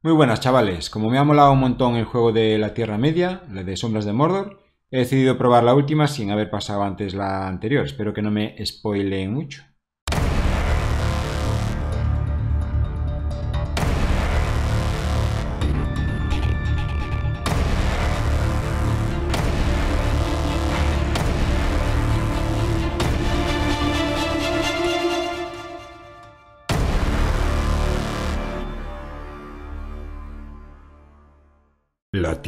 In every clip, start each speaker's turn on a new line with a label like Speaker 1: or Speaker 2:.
Speaker 1: Muy buenas chavales, como me ha molado un montón el juego de la Tierra Media, la de Sombras de Mordor, he decidido probar la última sin haber pasado antes la anterior. Espero que no me spoileen mucho.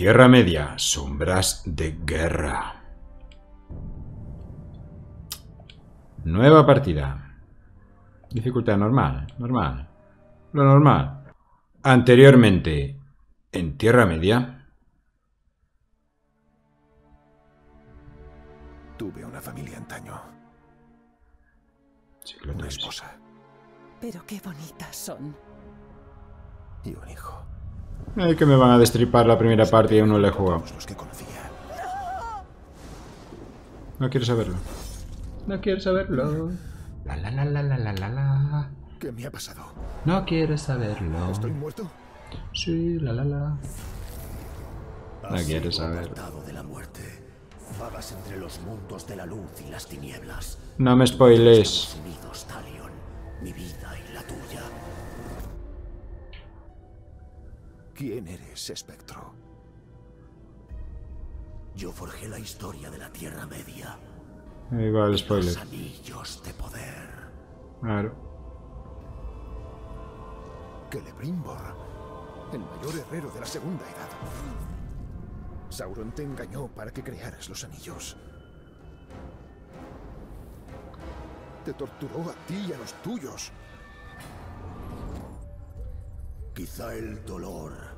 Speaker 1: Tierra Media, sombras de guerra. Nueva partida. Dificultad normal, normal. Lo normal. Anteriormente, en Tierra Media.
Speaker 2: Tuve una familia antaño.
Speaker 1: Sí
Speaker 2: Una esposa
Speaker 3: Pero qué bonitas son.
Speaker 2: y un hijo.
Speaker 1: Ay, que me van a destripar la primera parte y aún no la he jugado. No quiero saberlo. No quiero saberlo. La la la la la la la la.
Speaker 2: ¿Qué me ha pasado?
Speaker 1: No quiero saberlo.
Speaker 2: ¿Estoy muerto?
Speaker 1: Sí, la la la. No quiero
Speaker 4: sido
Speaker 1: saber.
Speaker 4: apartado de la muerte. Vagas entre los mundos de la luz y las tinieblas.
Speaker 1: No me
Speaker 4: Talion. Mi vida y la tuya.
Speaker 2: ¿Quién eres, espectro?
Speaker 4: Yo forjé la historia de la Tierra Media.
Speaker 1: Va el
Speaker 4: Los
Speaker 1: spoiler.
Speaker 4: anillos de poder.
Speaker 1: Claro.
Speaker 2: Celebrimbor, el mayor herrero de la Segunda Edad. Sauron te engañó para que crearas los anillos. Te torturó a ti y a los tuyos.
Speaker 4: Quizá el dolor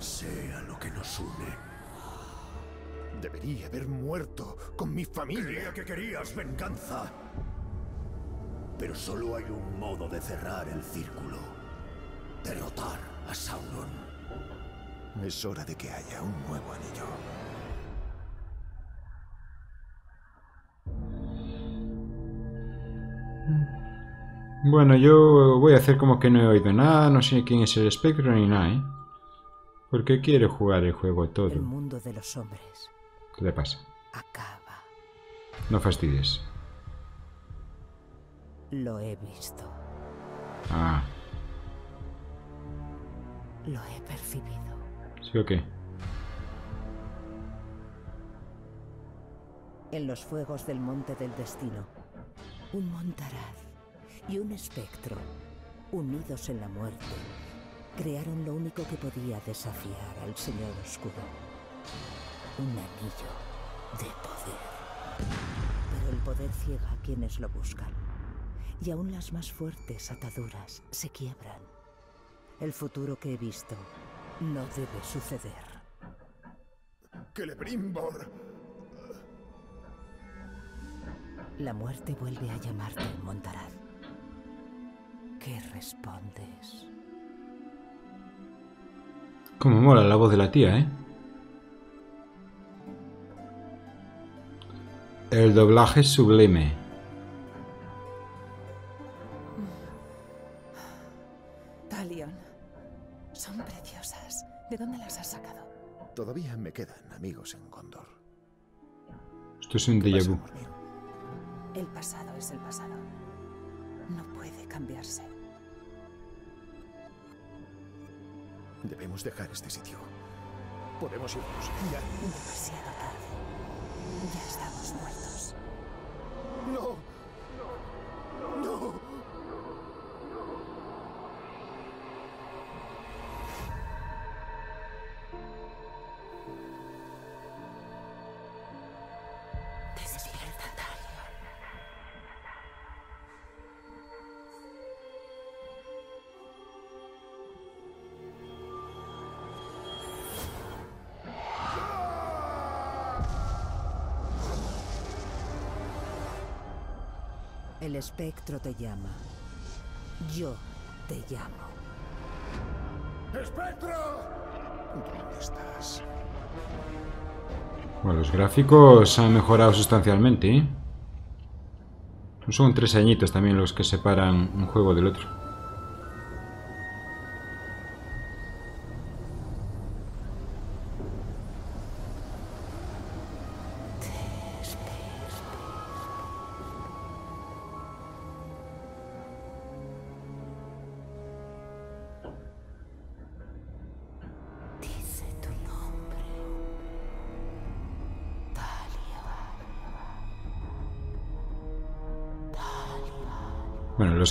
Speaker 4: sea lo que nos une.
Speaker 2: Debería haber muerto con mi familia.
Speaker 4: Creía que querías venganza. Pero solo hay un modo de cerrar el círculo. Derrotar a Sauron.
Speaker 2: Es hora de que haya un nuevo anillo.
Speaker 1: Bueno, yo voy a hacer como que no he oído nada, no sé quién es el espectro ni nada, ¿eh? Porque quiere jugar el juego
Speaker 3: El
Speaker 1: todo.
Speaker 3: mundo de los hombres
Speaker 1: ¿Qué le pasa?
Speaker 3: acaba.
Speaker 1: No fastidies.
Speaker 3: Lo he visto.
Speaker 1: Ah,
Speaker 3: Lo he percibido.
Speaker 1: ¿sí o qué?
Speaker 3: En los fuegos del Monte del Destino. Un montaraz y un espectro, unidos en la muerte, crearon lo único que podía desafiar al Señor Oscuro. Un anillo de poder. Pero el poder ciega a quienes lo buscan. Y aún las más fuertes ataduras se quiebran. El futuro que he visto no debe suceder.
Speaker 2: Celebrimbor,
Speaker 3: La muerte vuelve a llamarte, Montaraz. ¿Qué respondes?
Speaker 1: Como mola la voz de la tía, ¿eh? El doblaje es sublime.
Speaker 3: Talion, son preciosas. ¿De dónde las has sacado?
Speaker 2: todavía me quedan amigos en Gondor.
Speaker 1: Esto es un
Speaker 2: ¿Qué
Speaker 1: déjà vu.
Speaker 2: Este sitio. Podemos irnos ya.
Speaker 3: Demasiado tarde. El espectro te llama. Yo te llamo.
Speaker 2: ¡Espectro! ¿Dónde estás?
Speaker 1: Bueno, los gráficos han mejorado sustancialmente, ¿eh? Son tres añitos también los que separan un juego del otro.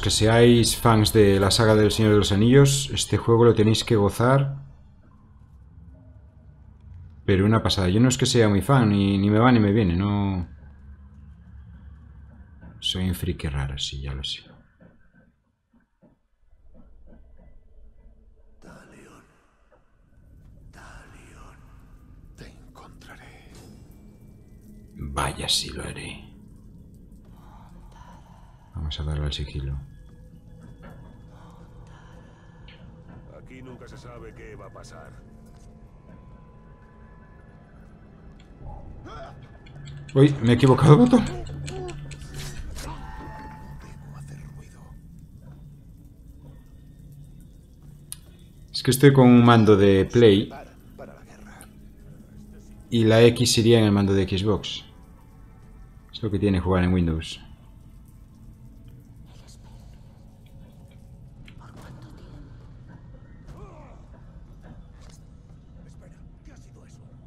Speaker 1: Que seáis fans de la saga del Señor de los Anillos, este juego lo tenéis que gozar. Pero una pasada. Yo no es que sea muy fan, ni, me va ni me viene, no... Soy un friki raro, sí, ya lo sé. Vaya si lo haré. Vamos a darle al sigilo.
Speaker 5: Se sabe qué va a pasar.
Speaker 1: Uy, me he equivocado
Speaker 4: ruido.
Speaker 1: Es que estoy con un mando de Play y la X iría en el mando de Xbox. Es lo que tiene jugar en Windows.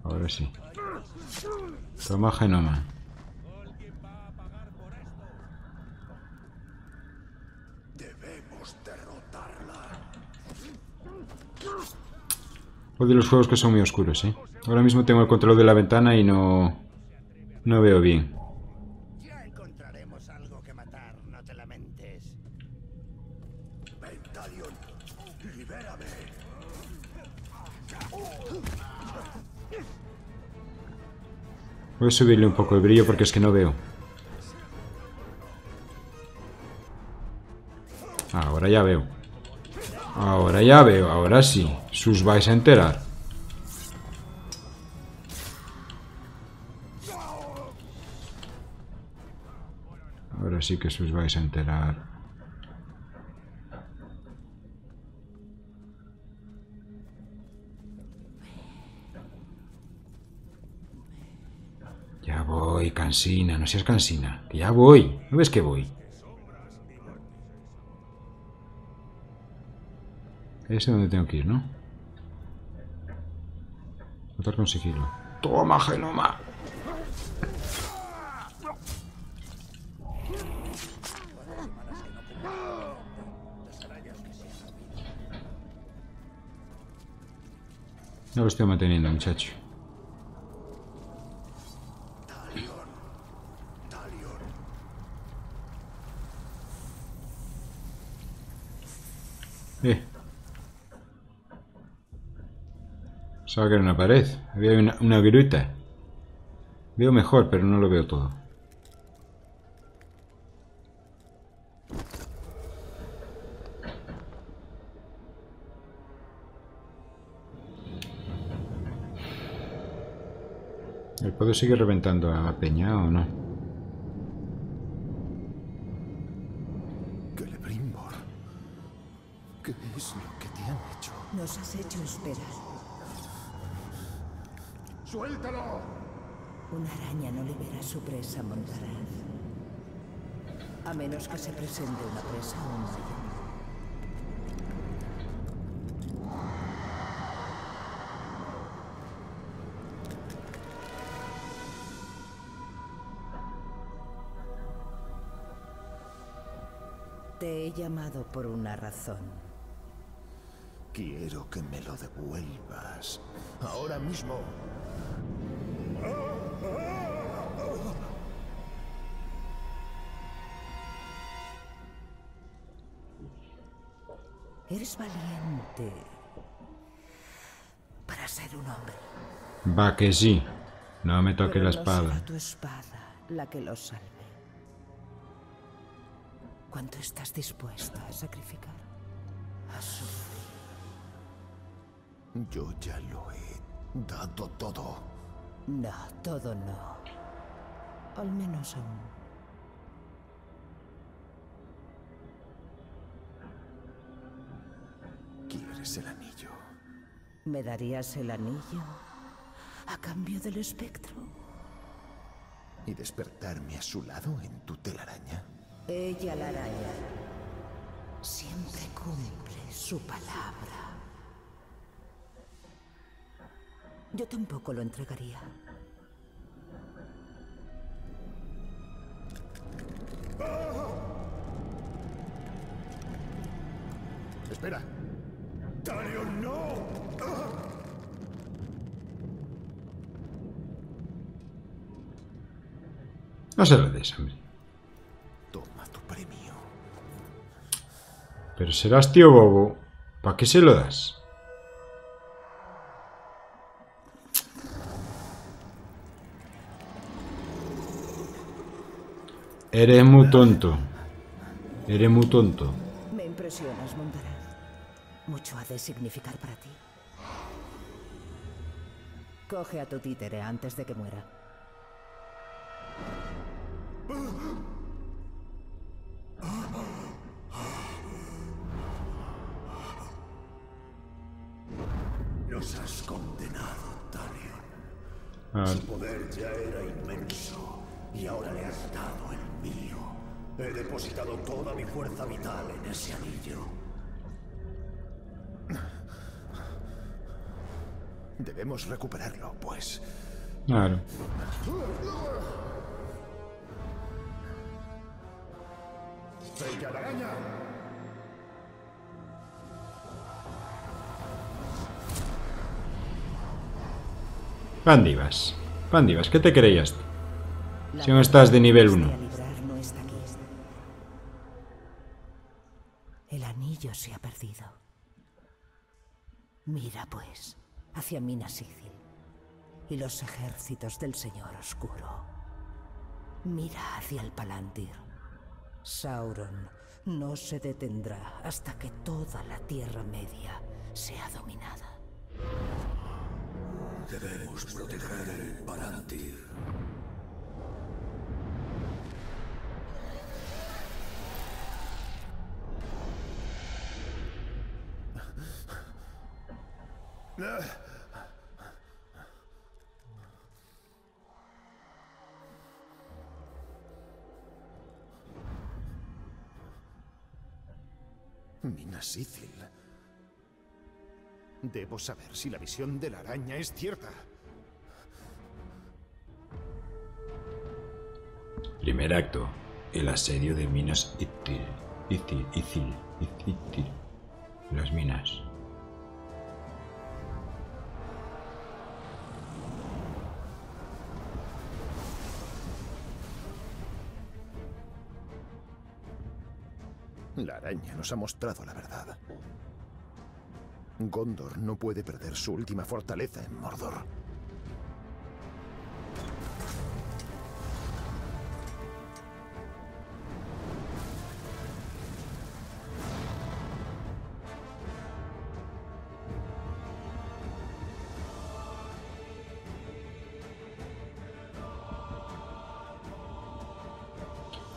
Speaker 1: Ahora sí. Toma genoma.
Speaker 4: Debemos derrotarla.
Speaker 1: Odio los juegos que son muy oscuros, ¿eh? Ahora mismo tengo el control de la ventana y no... No veo bien. Voy a subirle un poco el brillo porque es que no veo. Ahora ya veo. Ahora ya veo, ahora sí. Sus vais a enterar. Ahora sí que sus vais a enterar. Cansina, no seas cansina. Que ya voy. ¿No ves que voy? Ese es donde tengo que ir, ¿no? Matar con sigilo. ¡Toma, genoma! No lo estoy manteniendo, muchacho. Pensaba que era una pared. Había una, una gruta. Veo mejor, pero no lo veo todo. ¿El puedo seguir reventando a Peña o no?
Speaker 4: Celebrimbor. ¿Qué es lo que te han hecho?
Speaker 3: Nos has hecho esperar.
Speaker 5: ¡Suéltalo!
Speaker 3: Una araña no libera a su presa, Montaraz. A menos que se presente una presa aún mayor. Te he llamado por una razón.
Speaker 4: Quiero que me lo devuelvas. Ahora mismo.
Speaker 3: Eres valiente para ser un hombre.
Speaker 1: Va que sí. No me toque
Speaker 3: Pero
Speaker 1: la
Speaker 3: no
Speaker 1: espada.
Speaker 3: será tu espada la que lo salve. ¿Cuánto estás dispuesta a sacrificar? A sufrir.
Speaker 4: Yo ya lo he dado todo.
Speaker 3: No, todo no. Al menos aún.
Speaker 4: ¿Quieres el anillo?
Speaker 3: ¿Me darías el anillo a cambio del espectro?
Speaker 4: ¿Y despertarme a su lado en tu telaraña?
Speaker 3: Ella, la araña, siempre cumple su palabra. Yo tampoco lo entregaría.
Speaker 2: espera.
Speaker 4: ¡Talion, no!
Speaker 1: No se lo des, hombre.
Speaker 2: Toma tu premio.
Speaker 1: Pero serás tío bobo. ¿Para qué se lo das? Eres muy tonto. Eres muy tonto.
Speaker 3: Me impresionas, Montaraz. Mucho ha de significar para ti. Coge a tu títere antes de que muera.
Speaker 4: Nos has condenado, Talion.
Speaker 1: Ah,
Speaker 4: Su poder ya era inmenso y ahora le has dado el mío. He depositado toda mi fuerza vital en ese anillo.
Speaker 2: Debemos recuperarlo, pues.
Speaker 1: claro.
Speaker 2: ¡Bella la araña!
Speaker 1: Pandivas. Pandivas, ¿qué te creías? Si no estás de nivel
Speaker 3: que
Speaker 1: 1.
Speaker 3: a librar no está aquí. El anillo se ha perdido. Mira, pues, hacia Minas y los ejércitos del Señor Oscuro. Mira hacia el Palantir. Sauron no se detendrá hasta que toda la Tierra Media sea dominada.
Speaker 4: Debemos proteger el Palantir.
Speaker 2: Minas Ithil. Debo saber si la visión de la araña es cierta.
Speaker 1: Primer acto. El asedio de Minas Ithil. Ithil, Ithil, Ithil. Las minas.
Speaker 2: Nos ha mostrado la verdad. Gondor no puede perder su última fortaleza en Mordor.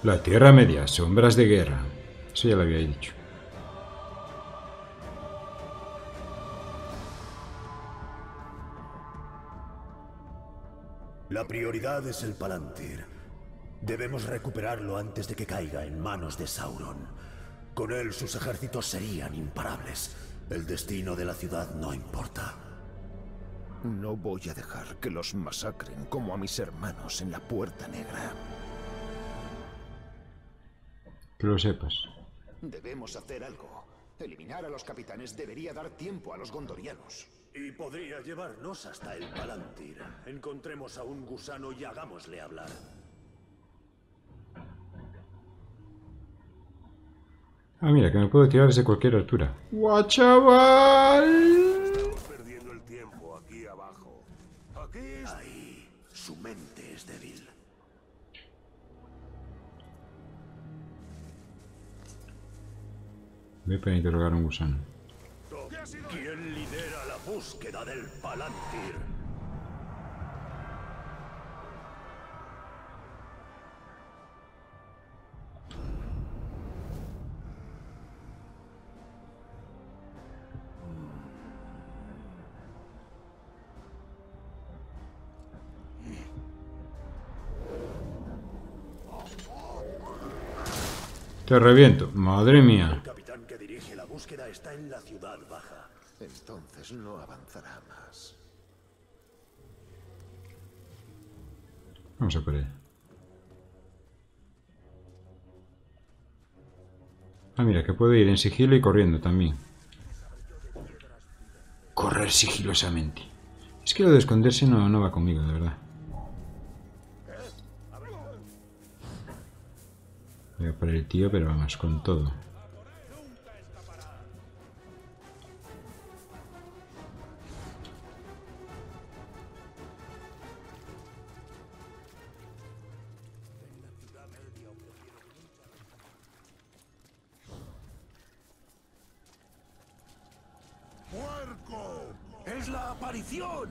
Speaker 1: La Tierra Media, sombras de guerra. Eso ya lo había dicho.
Speaker 4: La prioridad es el Palantir. Debemos recuperarlo antes de que caiga en manos de Sauron. Con él sus ejércitos serían imparables. El destino de la ciudad no importa.
Speaker 2: No voy a dejar que los masacren como a mis hermanos en la Puerta Negra.
Speaker 1: Que lo sepas.
Speaker 2: Debemos hacer algo. Eliminar a los capitanes debería dar tiempo a los gondorianos.
Speaker 4: Y podría llevarnos hasta el Palantir. Encontremos a un gusano y hagámosle hablar.
Speaker 1: Ah, mira, que me puedo tirar desde cualquier altura. ¡Guau, chaval!
Speaker 5: Estamos perdiendo el tiempo aquí abajo. Aquí.
Speaker 4: Ahí, su mente
Speaker 1: Voy para interrogar a un gusano.
Speaker 4: ¿Quién lidera la búsqueda del Palantir?
Speaker 1: Te reviento. Madre mía.
Speaker 4: El capitán que dirige la búsqueda está en la ciudad baja.
Speaker 2: Entonces no avanzará más.
Speaker 1: Vamos a por él. Ah, mira, que puedo ir en sigilo y corriendo también. correr sigilosamente. Es que lo de esconderse no, no va conmigo, de verdad. Voy a por el tío, pero vamos, con todo.
Speaker 5: ¡Es la aparición!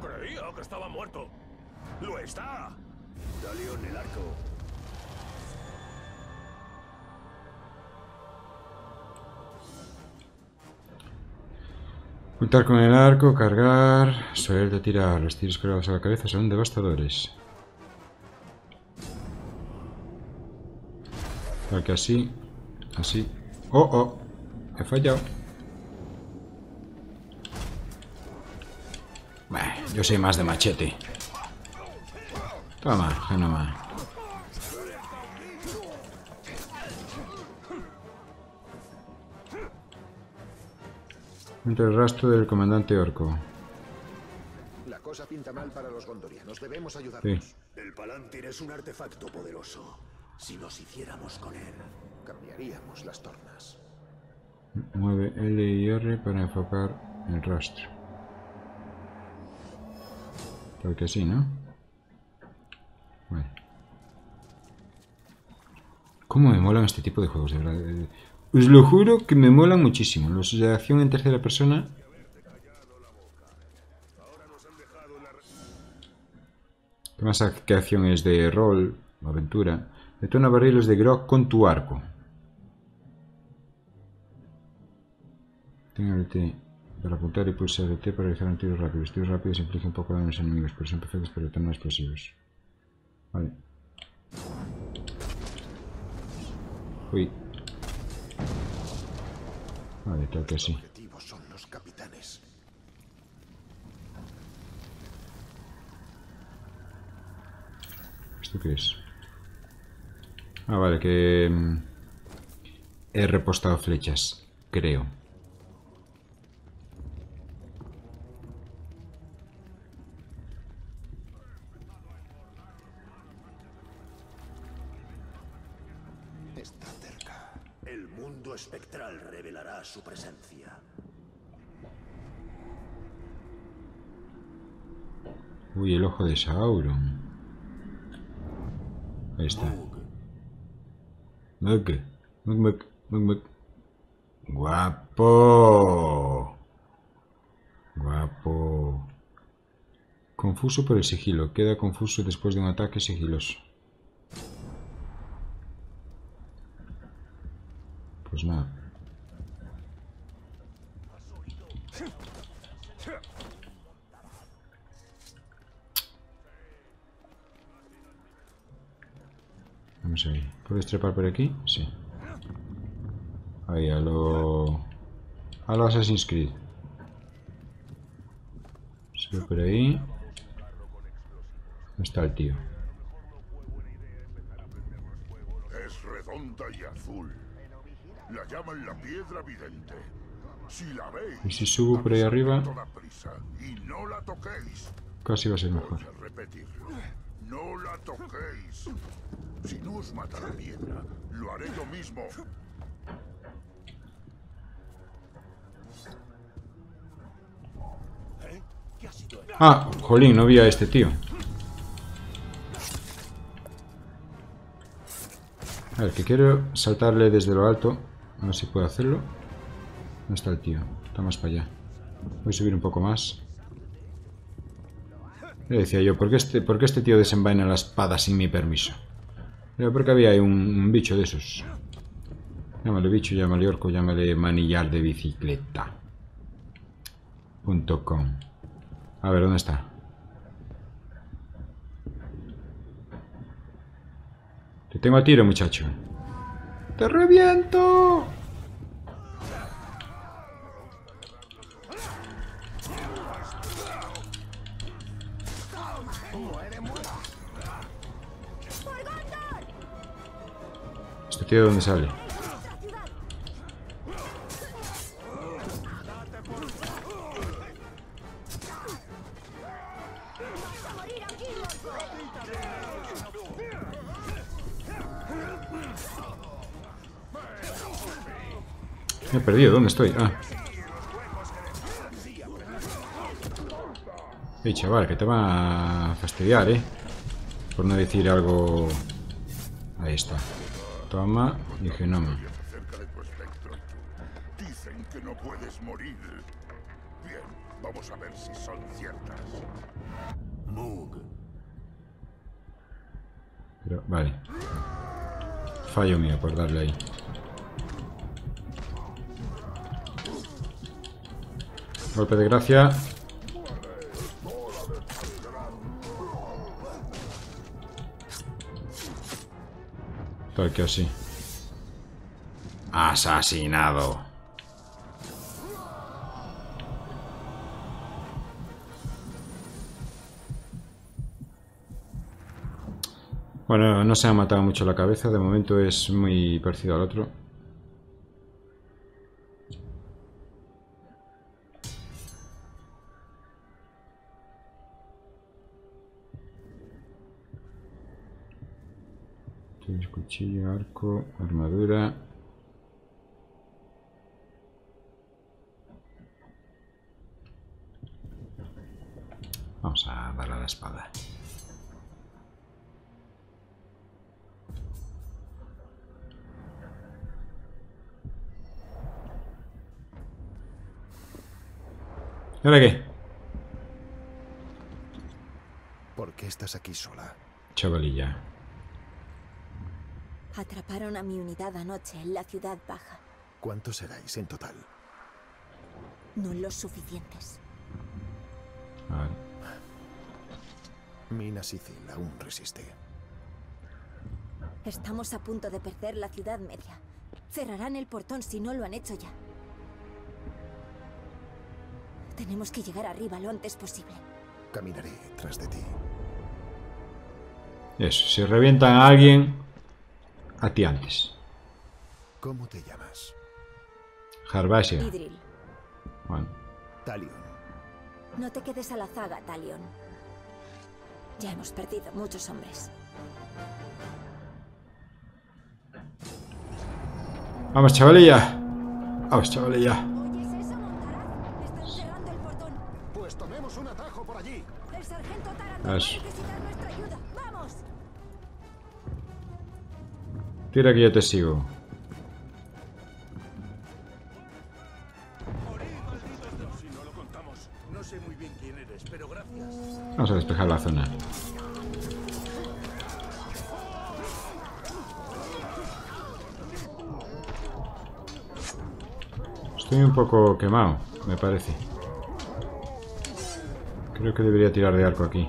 Speaker 5: Creía que estaba muerto. ¡Lo está!
Speaker 4: Dalión el arco.
Speaker 1: Juntar con el arco, cargar, saber de tirar. Los tiros colgados a la cabeza son devastadores. Tal que así, así. ¡Oh, oh! He fallado. Yo soy más de machete. Toma, Genoma. Entre el rastro del comandante Orco.
Speaker 2: La cosa pinta mal para los gondorianos. Debemos ayudarlos.
Speaker 1: Sí.
Speaker 4: El Palantir es un artefacto poderoso. Si nos hiciéramos con él.
Speaker 2: Cambiaríamos las tornas.
Speaker 1: Mueve L y R para enfocar el rastro. Creo que sí, ¿no? Bueno. ¿Cómo me molan este tipo de juegos, de verdad? Eh, Os lo juro que me molan muchísimo. Los de acción en tercera persona. ¿Qué más acción es de rol, aventura? Detona barriles de grog con tu arco. Tenga el T para apuntar y pulsar T para realizar un tiro rápido. Los tiros rápidos implican un poco de daño a los enemigos, pero son perfectos para detonar explosivos. Vale. Uy. Vale, tal que sí.
Speaker 2: Objetivos son los capitanes.
Speaker 1: ¿Esto qué es? Ah, vale, que... mm, He repostado flechas, creo.
Speaker 4: El mundo espectral revelará su presencia.
Speaker 1: Uy, el ojo de Sauron. Ahí está. Mug. Mug, mug, mug, mug. Guapo. Guapo. Confuso por el sigilo. Queda confuso después de un ataque sigiloso. Pues nada. Vamos a ver. ¿Puedes trepar por aquí? Sí. Ahí, a lo... A lo Assassin's Creed. Sube por ahí. ¿Dónde está el tío?
Speaker 5: Es redonda y azul. La llaman la piedra vidente. Si la veis,
Speaker 1: ¿Y si subo por ahí arriba?
Speaker 5: y no la toquéis.
Speaker 1: Casi va a ser mejor.
Speaker 5: No la toquéis. Si no os mata la piedra, lo haré yo mismo.
Speaker 1: Ah, jolín, no vi a este tío. A ver, que quiero saltarle desde lo alto. A ver si puedo hacerlo. ¿Dónde está el tío? Está más para allá. Voy a subir un poco más. Le decía yo, ¿por qué este, por qué este tío desenvaina la espada sin mi permiso? Porque había ahí un, bicho de esos. Llámale bicho, llámale orco, llámale manillar de bicicleta. Com. A ver, ¿dónde está? Te tengo a tiro, muchacho. ¡Te reviento! de dónde sale. Me he perdido, ¿dónde estoy? Ah. Ey, chaval, que te va a fastidiar, ¿eh? Por no decir algo... Ahí está. Toma y genoma.
Speaker 5: Dicen que no puedes morir. Bien, vamos a ver si son ciertas.
Speaker 4: Moog,
Speaker 1: Pero, vale. Fallo mío por darle ahí. Golpe de gracia. Tal que así. Asesinado. Bueno, no se ha matado mucho la cabeza, de momento es muy parecido al otro. Cuchillo, arco, armadura. Vamos a darle a la espada. ¿Y ahora qué?
Speaker 2: ¿Por qué estás aquí sola?
Speaker 1: Chavalilla.
Speaker 6: Atraparon a mi unidad anoche en la ciudad baja.
Speaker 2: ¿Cuántos erais en total?
Speaker 6: No los suficientes.
Speaker 1: Vale.
Speaker 2: Mina Sicil aún resiste.
Speaker 6: Estamos a punto de perder la ciudad media. Cerrarán el portón si no lo han hecho ya. Tenemos que llegar arriba lo antes posible.
Speaker 2: Caminaré tras de ti.
Speaker 1: Eso, si revientan a alguien, a ti antes.
Speaker 2: ¿Cómo te llamas?
Speaker 1: Harvasia.
Speaker 6: Idril,
Speaker 1: Bueno,
Speaker 2: Talion.
Speaker 6: no te quedes a la zaga, Talion. Ya hemos perdido muchos hombres.
Speaker 1: vamos, chavalilla. Vamos, chavalilla.
Speaker 6: ¿Oyes eso,
Speaker 1: Tira que yo te sigo. Vamos a despejar la zona. Estoy un poco quemado, me parece. Creo que debería tirar de arco aquí.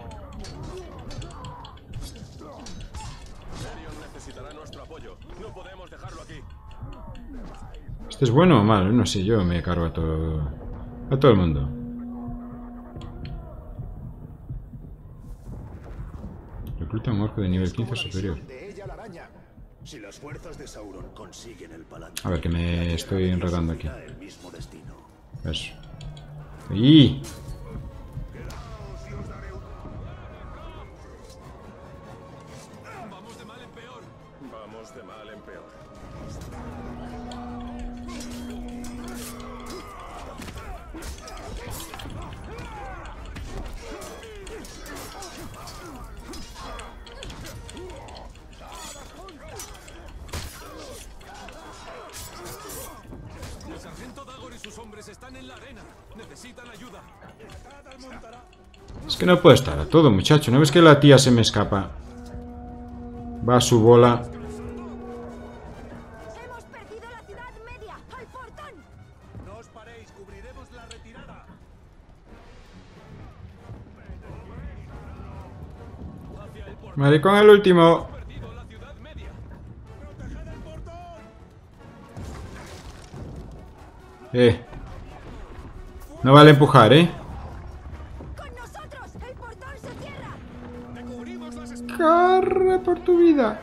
Speaker 1: ¿Este es bueno o malo? No sé, yo me cargo a todo... A todo el mundo. Recluta un orco de nivel 15 superior.
Speaker 2: De ella la araña.
Speaker 4: Si las fuerzas de Sauron consiguen el palantir,
Speaker 1: A ver, que me estoy enredando aquí. Eso. ¡Y! Es que no puedo estar a todo, muchacho. ¿No ves que la tía se me escapa? Va a su bola.
Speaker 6: ¡Hemos perdido la ciudad media! ¡Al portón!
Speaker 7: No os paréis, cubriremos la retirada.
Speaker 1: Maricón el último. Eh. No vale empujar, ¿eh?
Speaker 6: ¡Con nosotros! ¡El portón se cierra!
Speaker 7: ¡Te cubrimos las espaldas!
Speaker 1: Corre por tu vida.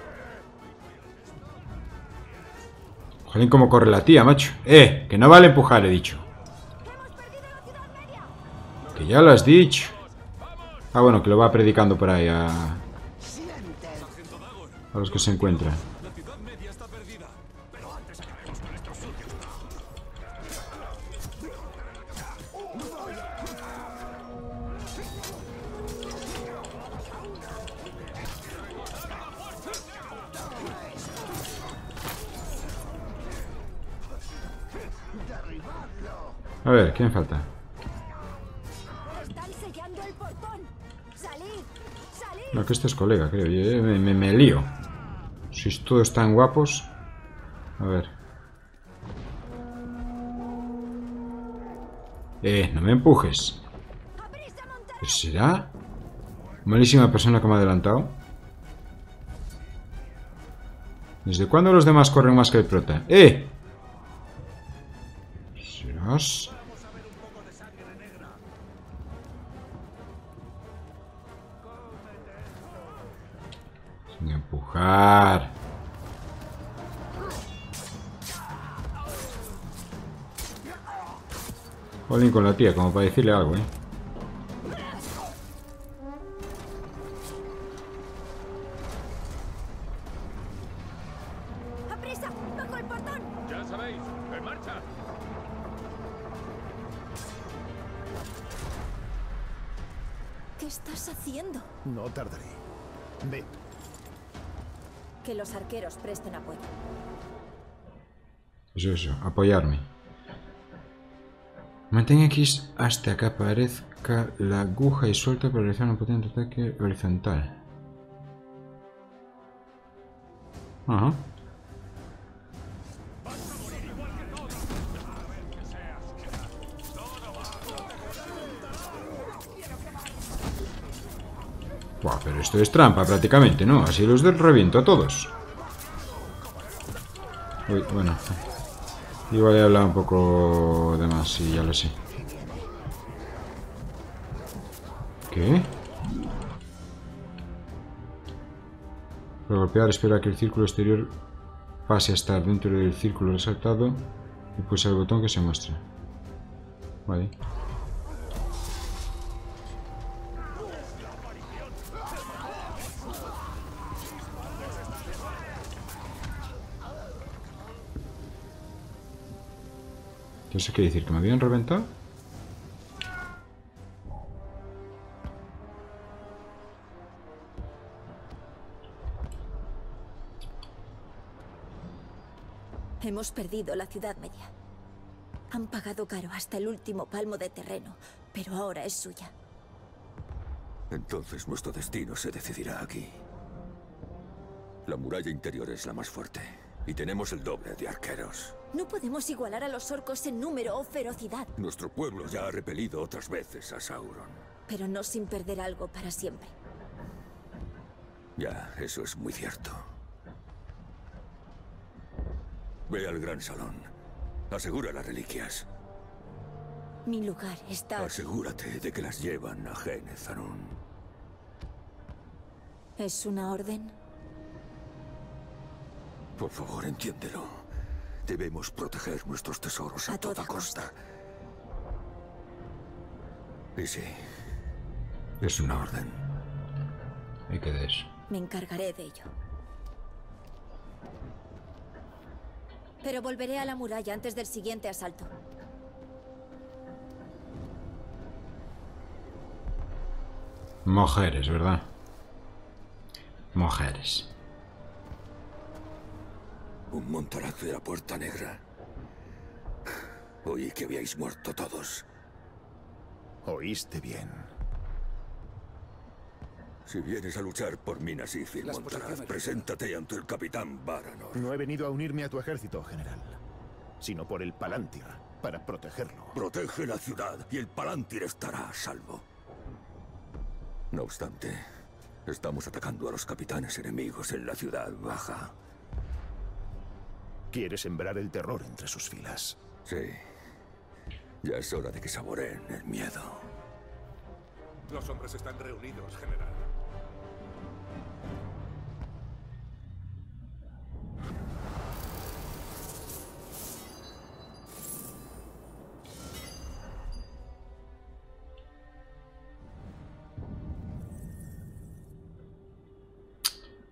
Speaker 1: Joder, cómo corre la tía, macho. Eh, que no vale empujar, he dicho. Que ya lo has dicho. Ah, bueno, que lo va predicando por ahí a... A los que se encuentran. A ver, ¿quién falta?
Speaker 6: Están sellando el portón. ¡Salid! ¡Salid!
Speaker 1: No, que este es colega, creo. Yo me, me, me lío. Si todos tan guapos. A ver. Eh, no me empujes. ¿Será? Malísima persona que me ha adelantado. ¿Desde cuándo los demás corren más que el prota? ¡Eh! Con la tía, como para decirle algo, ¿eh?
Speaker 6: ¡A prisa! ¡Bajo el portón!
Speaker 8: Ya sabéis, en marcha.
Speaker 6: ¿Qué estás haciendo?
Speaker 2: No tardaré. Ve,
Speaker 6: Que los arqueros presten apoyo.
Speaker 1: Eso, eso, apoyarme. Mantén X hasta que aparezca la aguja y suelta para realizar un potente ataque horizontal. Ajá. Buah, pero esto es trampa prácticamente, ¿no? Así los reviento a todos. Uy, bueno. Igual he hablado un poco de más, sí, ya lo sé. ¿Qué? Para golpear, espera que el círculo exterior pase a estar dentro del círculo resaltado y pulsa el botón que se muestra. Vale. ¿Qué eso quiere decir? ¿Que me habían reventado?
Speaker 6: Hemos perdido la ciudad media. Han pagado caro hasta el último palmo de terreno, pero ahora es suya.
Speaker 8: Entonces nuestro destino se decidirá aquí. La muralla interior es la más fuerte. Y tenemos el doble de arqueros.
Speaker 6: No podemos igualar a los orcos en número o ferocidad,
Speaker 8: Nuestro pueblo ya ha repelido otras veces a Sauron.
Speaker 6: pero no sin perder algo para siempre.
Speaker 8: Ya, eso es muy cierto. Ve al gran salón. Asegura las reliquias.
Speaker 6: Mi lugar está...
Speaker 8: Asegúrate de que las llevan a Genezarún.
Speaker 6: ¿Es una orden?
Speaker 8: Por favor, entiéndelo. Debemos proteger nuestros tesoros a,
Speaker 6: A toda
Speaker 8: toda costa. Y sí, es una orden.
Speaker 1: ¿Y qué eso?
Speaker 6: Me encargaré de ello. Pero volveré a la muralla antes del siguiente asalto.
Speaker 1: Mujeres, ¿verdad? Mujeres.
Speaker 8: Montaraz de la Puerta Negra. Oí que habíais muerto todos.
Speaker 2: oíste bien.
Speaker 8: Si vienes a luchar por Minas Ithil, Montaraz, preséntate ante el capitán Baranor.
Speaker 2: No he venido a unirme a tu ejército, general, sino por el Palantir, para protegerlo.
Speaker 8: Protege la ciudad y el Palantir estará a salvo. No obstante, estamos atacando a los capitanes enemigos en la ciudad baja.
Speaker 2: Quiere sembrar el terror entre sus filas.
Speaker 8: Sí. Ya es hora de que saboreen el miedo.
Speaker 9: Los hombres están reunidos, general.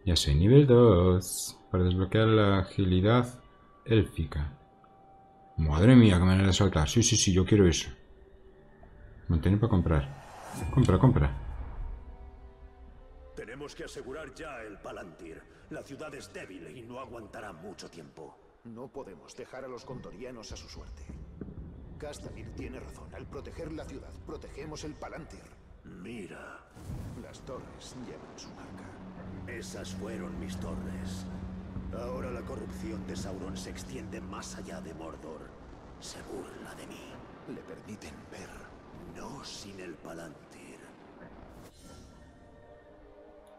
Speaker 1: Ya soy nivel 2. Para desbloquear la agilidad élfica. Madre mía, qué manera de saltar. Sí, sí, sí, yo quiero eso. Mantener para comprar. Compra, compra.
Speaker 4: Tenemos que asegurar ya el Palantir. La ciudad es débil y no aguantará mucho tiempo.
Speaker 2: No podemos dejar a los contorianos a su suerte. Castamir tiene razón. Al proteger la ciudad, protegemos el Palantir.
Speaker 4: Mira,
Speaker 2: Las torres llevan su marca.
Speaker 4: esas fueron mis torres. Ahora la corrupción de Sauron se extiende más allá de Mordor. Se burla de mí.
Speaker 2: Le permiten ver.
Speaker 4: No sin el Palantir.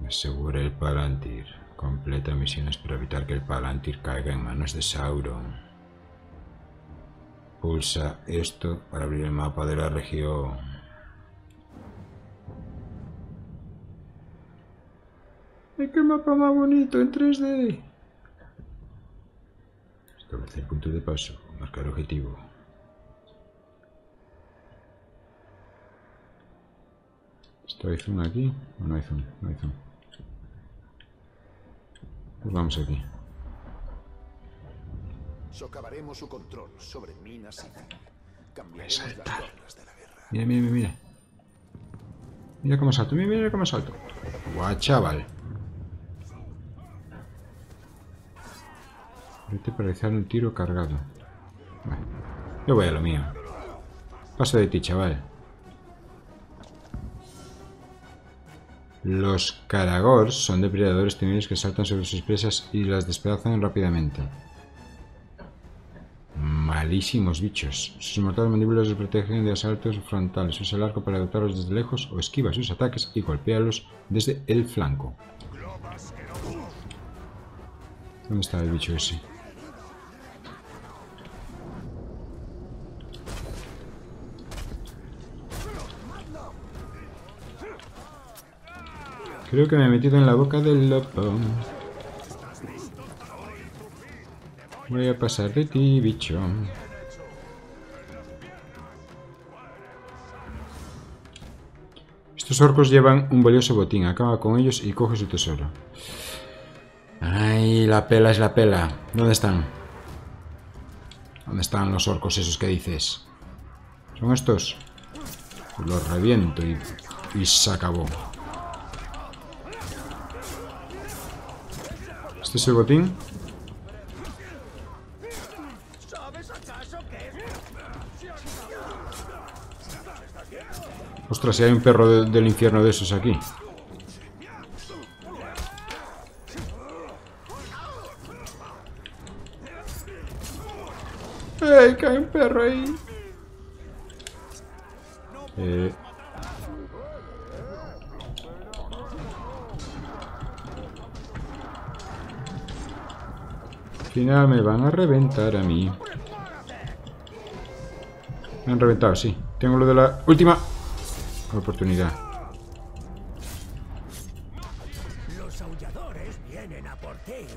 Speaker 1: Asegura el Palantir. Completa misiones para evitar que el Palantir caiga en manos de Sauron. Pulsa esto para abrir el mapa de la región. ¡Ay, qué mapa más bonito en 3D! Establecer punto de paso. Marcar objetivo. ¿Esto hay zoom aquí? ¿O no hay zoom? No hay zoom. Pues vamos aquí.
Speaker 2: Socavaremos su control sobre Minas Ithil. Cambiaremos las
Speaker 1: saltar.
Speaker 2: reglas de la guerra.
Speaker 1: Mira, mira, mira, mira. Mira cómo salto, mira, mira cómo salto. Guau, chaval. Para realizar un tiro cargado. Bueno, yo voy a lo mío. Paso de ti, chaval. Los Karagors son depredadores temibles que saltan sobre sus presas y las despedazan rápidamente. Malísimos bichos. Sus mortales mandíbulas los protegen de asaltos frontales. Usa el arco para adoptarlos desde lejos o esquiva sus ataques y golpéalos desde el flanco. ¿Dónde está el bicho ese? Creo que me he metido en la boca del lobo. Voy a pasar de ti, bicho. Estos orcos llevan un valioso botín. Acaba con ellos y coge su tesoro. Ay, la pela es la pela. ¿Dónde están? ¿Dónde están los orcos esos que dices? ¿Son estos? Pues los reviento y, y se acabó. ¿Este es el botín? Ostras, si hay un perro de- del infierno de esos aquí. ¡Ey, hay un perro ahí! Eh... Al final me van a reventar a mí. Me han reventado, sí. Tengo lo de la última oportunidad.
Speaker 7: Los aulladores vienen a por ti.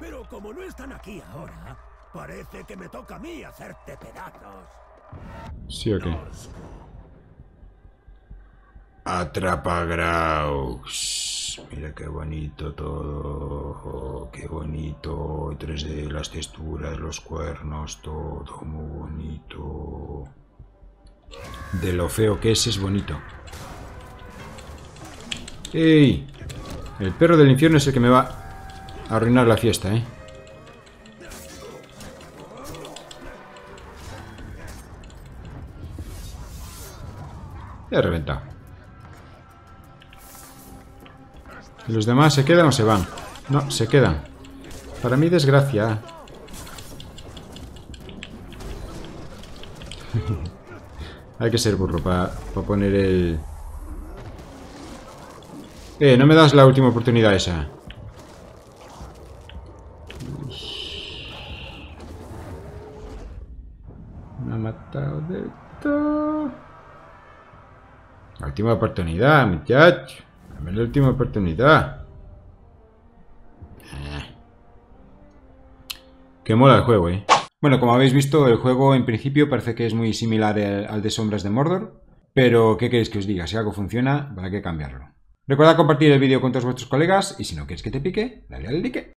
Speaker 7: Pero como no están aquí ahora, parece que me toca a mí hacerte pedazos.
Speaker 1: ¿Sí o qué? Atrapa Graus. Mira qué bonito todo. Oh, qué bonito. 3D, las texturas, los cuernos, todo muy bonito. De lo feo que es, es bonito. ¡Ey! El perro del infierno es el que me va a arruinar la fiesta, ¿eh? He reventado. Los demás se quedan o se van? No, se quedan. Para mi desgracia. Hay que ser burro para poner el... Eh, no me das la última oportunidad esa. Me ha matado de todo. Última oportunidad, muchacho. Dame la última oportunidad. Ah. Que mola el juego, eh. Bueno, como habéis visto, el juego en principio parece que es muy similar al, de Sombras de Mordor. Pero, ¿qué queréis que os diga? Si algo funciona, ¿para qué cambiarlo? Recuerda compartir el vídeo con todos vuestros colegas y si no quieres que te pique, dale al like.